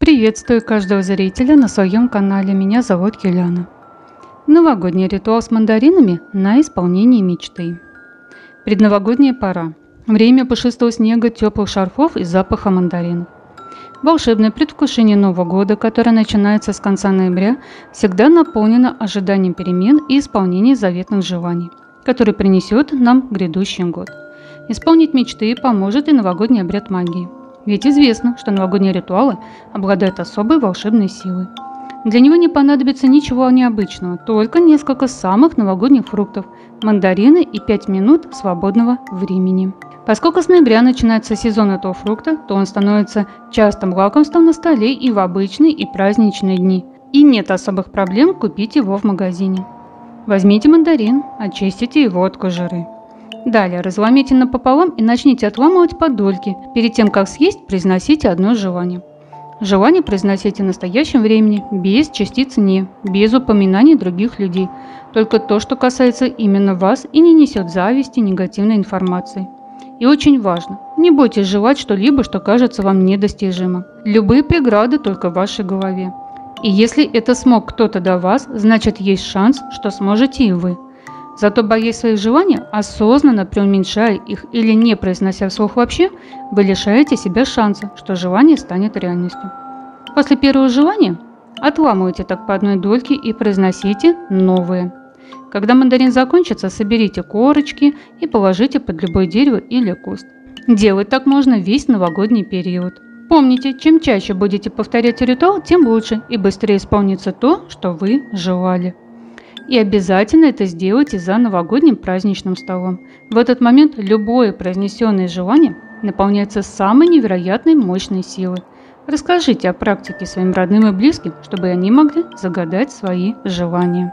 Приветствую каждого зрителя на своем канале. Меня зовут Юлиана. Новогодний ритуал с мандаринами на исполнение мечты. Предновогодняя пора. Время пушистого снега, теплых шарфов и запаха мандаринов. Волшебное предвкушение Нового года, которое начинается с конца ноября, всегда наполнено ожиданием перемен и исполнения заветных желаний, которые принесет нам грядущий год. Исполнить мечты поможет и новогодний обряд магии – ведь известно, что новогодние ритуалы обладают особой волшебной силой. Для него не понадобится ничего необычного, только несколько самых новогодних фруктов, мандарины и 5 минут свободного времени. Поскольку с ноября начинается сезон этого фрукта, то он становится частым лакомством на столе и в обычные и праздничные дни. И нет особых проблем купить его в магазине. Возьмите мандарин, очистите его от кожуры. Далее разломите напополам и начните отламывать подольки. Перед тем, как съесть, произносите одно желание. Желание произносите в настоящем времени, без частиц «не», без упоминаний других людей. Только то, что касается именно вас и не несет зависти, негативной информации. И очень важно, не бойтесь желать что-либо, что кажется вам недостижимым. Любые преграды только в вашей голове. И если это смог кто-то до вас, значит есть шанс, что сможете и вы. Зато боясь своих желаний, осознанно преуменьшая их или не произнося вслух вообще, вы лишаете себя шанса, что желание станет реальностью. После первого желания отламывайте так по одной дольке и произносите новые. Когда мандарин закончится, соберите корочки и положите под любое дерево или куст. Делать так можно весь новогодний период. Помните, чем чаще будете повторять ритуал, тем лучше и быстрее исполнится то, что вы желали. И обязательно это сделайте за новогодним праздничным столом. В этот момент любое произнесенное желание наполняется самой невероятной мощной силой. Расскажите о практике своим родным и близким, чтобы они могли загадать свои желания.